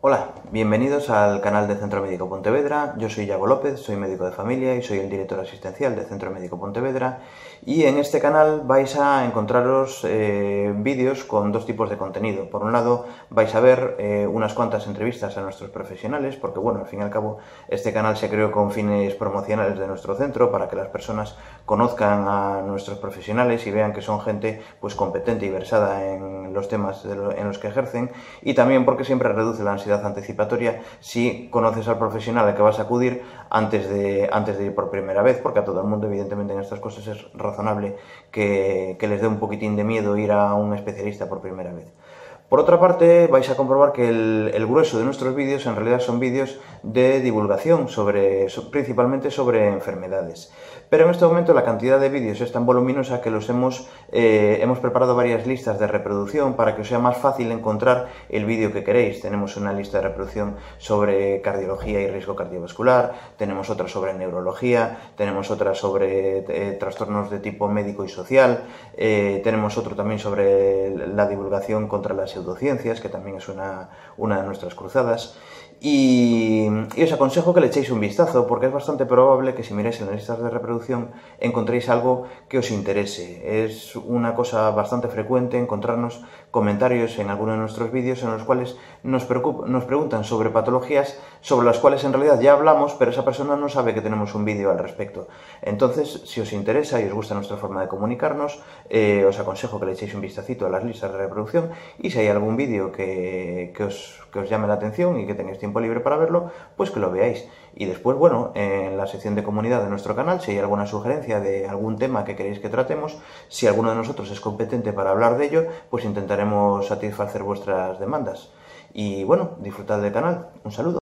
过来 bienvenidos al canal de Centro Médico Pontevedra. Yo soy Yago López, soy médico de familia y soy el director asistencial de Centro Médico Pontevedra. Y en este canal vais a encontraros eh, vídeos con dos tipos de contenido. Por un lado, vais a ver eh, unas cuantas entrevistas a nuestros profesionales, porque bueno, al fin y al cabo, este canal se creó con fines promocionales de nuestro centro para que las personas conozcan a nuestros profesionales y vean que son gente pues competente y versada en los temas en los que ejercen. Y también porque siempre reduce la ansiedad si conoces al profesional al que vas a acudir antes de, antes de ir por primera vez, porque a todo el mundo, evidentemente, en estas cosas es razonable que, que les dé un poquitín de miedo ir a un especialista por primera vez. Por otra parte, vais a comprobar que el, grueso de nuestros vídeos en realidad son vídeos de divulgación, sobre, principalmente sobre enfermedades. Pero en este momento la cantidad de vídeos es tan voluminosa que los hemos, eh, hemos preparado varias listas de reproducción para que os sea más fácil encontrar el vídeo que queréis. Tenemos una lista de reproducción sobre cardiología y riesgo cardiovascular, tenemos otra sobre neurología, tenemos otra sobre eh, trastornos de tipo médico y social, eh, tenemos otro también sobre la divulgación contra las pseudociencias, que también es una, una de nuestras cruzadas. Y, os aconsejo que le echéis un vistazo porque es bastante probable que si miráis en las listas de reproducción encontréis algo que os interese. Es una cosa bastante frecuente encontrarnos comentarios en alguno de nuestros vídeos en los cuales nos, nos preguntan sobre patologías sobre las cuales en realidad ya hablamos, pero esa persona no sabe que tenemos un vídeo al respecto. Entonces, si os interesa y os gusta nuestra forma de comunicarnos, eh, os aconsejo que le echéis un vistacito a las listas de reproducción y si algún vídeo que, que, os, que os llame la atención y que tengáis tiempo libre para verlo, pues que lo veáis. Y después, bueno, en la sección de comunidad de nuestro canal, si hay alguna sugerencia de algún tema que queréis que tratemos, si alguno de nosotros es competente para hablar de ello, pues intentaremos satisfacer vuestras demandas. Y bueno, disfrutad del canal. Un saludo.